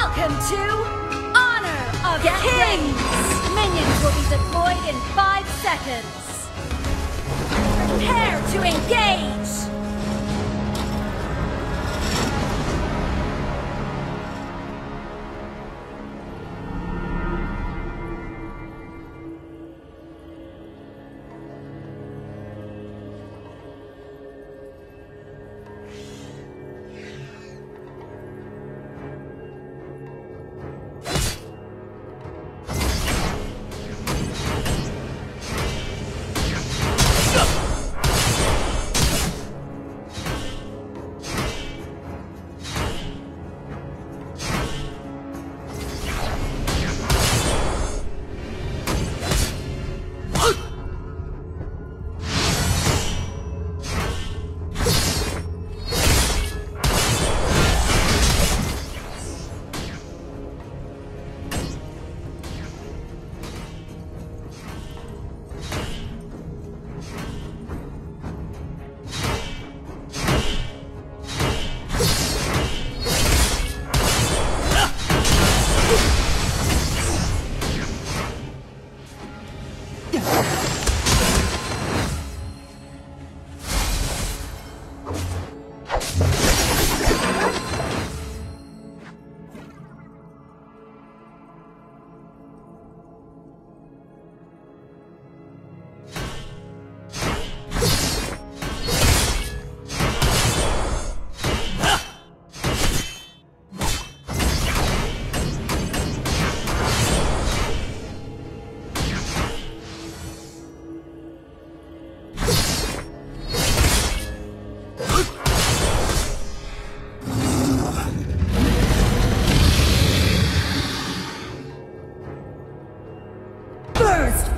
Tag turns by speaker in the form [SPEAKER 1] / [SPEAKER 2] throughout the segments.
[SPEAKER 1] Welcome to Honor of
[SPEAKER 2] Get
[SPEAKER 1] Kings! Minions will be deployed in five seconds. Prepare to engage!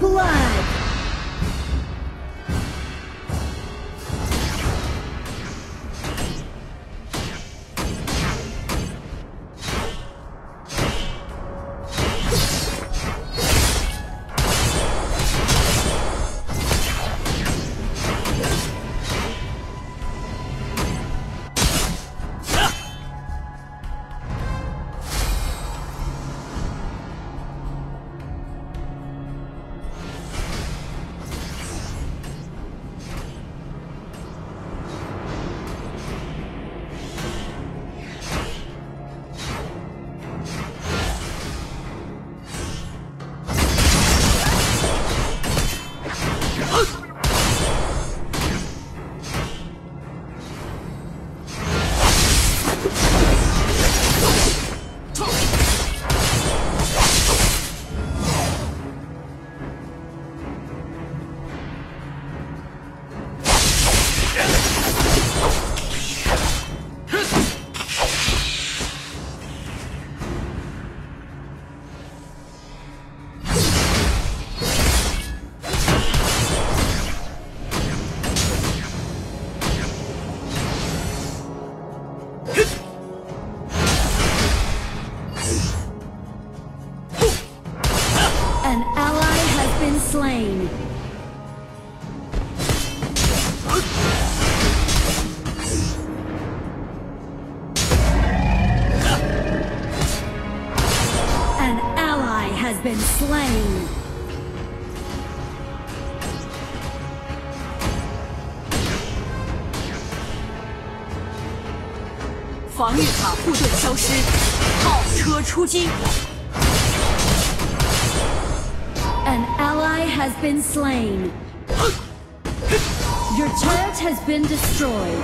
[SPEAKER 2] Blood! has been slain.
[SPEAKER 3] 防御塔护盾消失，炮车出击。
[SPEAKER 2] An ally has been slain. Your turret has been destroyed.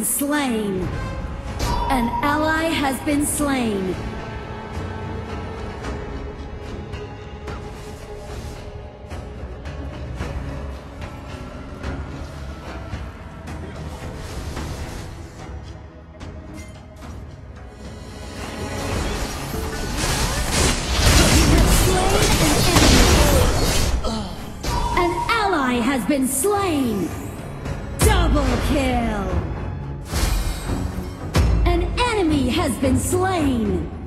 [SPEAKER 2] Been slain. An ally has been slain. An ally has been slain! Double kill! Has been slain!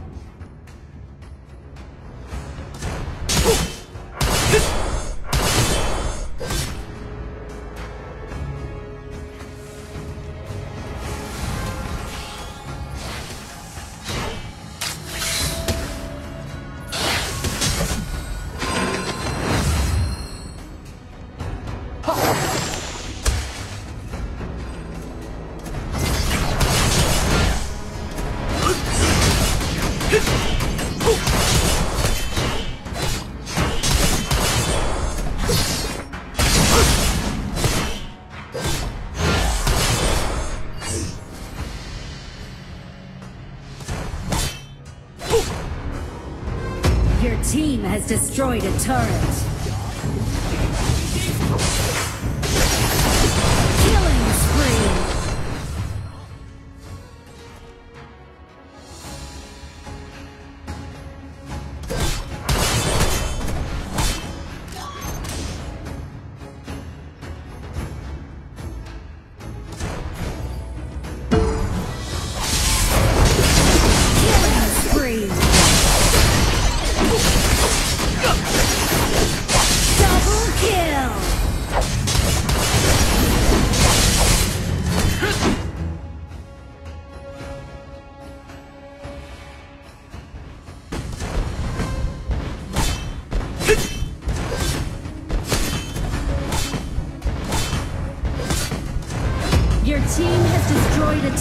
[SPEAKER 2] Destroyed a turret.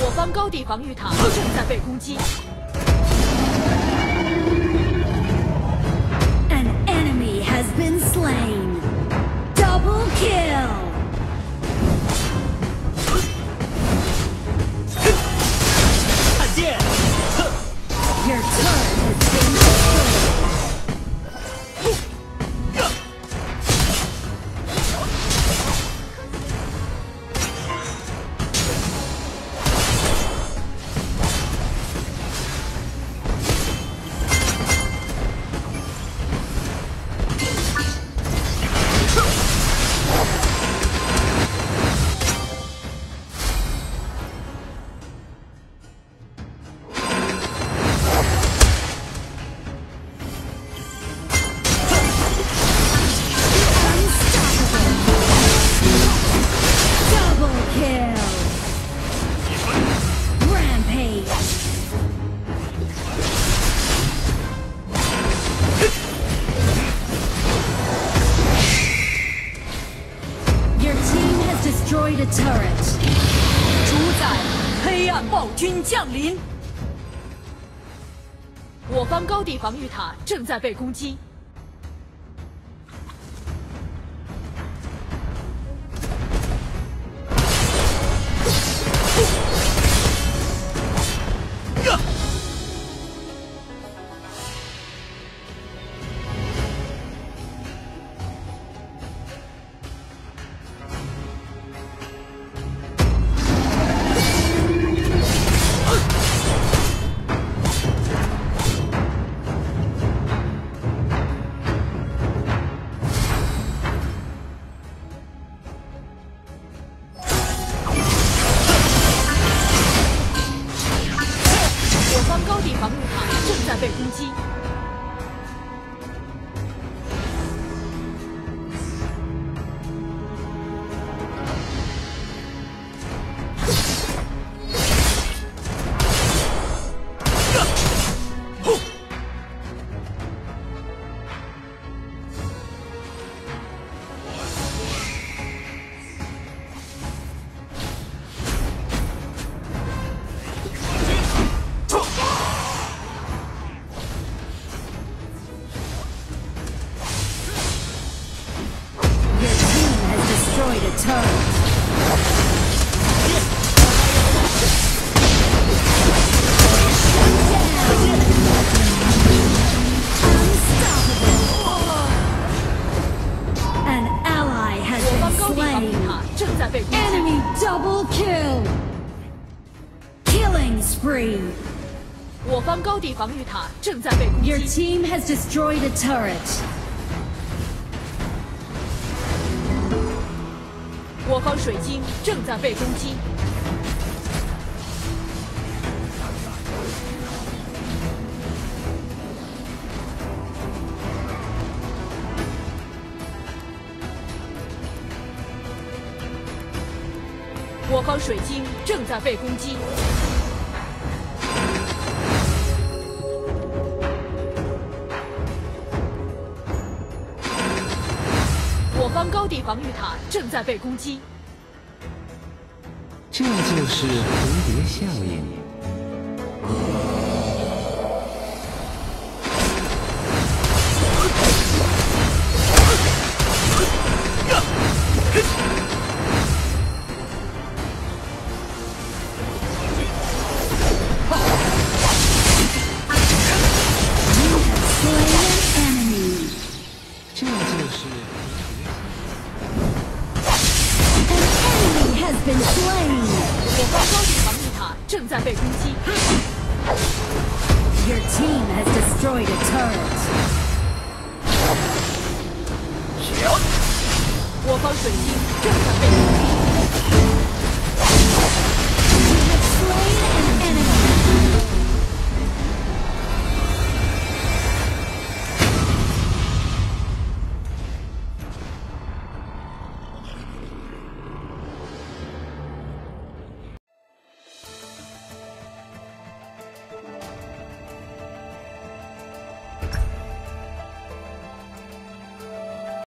[SPEAKER 3] 我方高地防御塔正在被攻击，军降临。我方高地防御塔正在被攻击，高地防御塔正在被攻击
[SPEAKER 2] Your。team has destroyed a turret.
[SPEAKER 3] 我方水晶正在被攻击。我方水晶正在被攻击。方高地防御塔正在被攻击。
[SPEAKER 4] 这就是蝴蝶效应。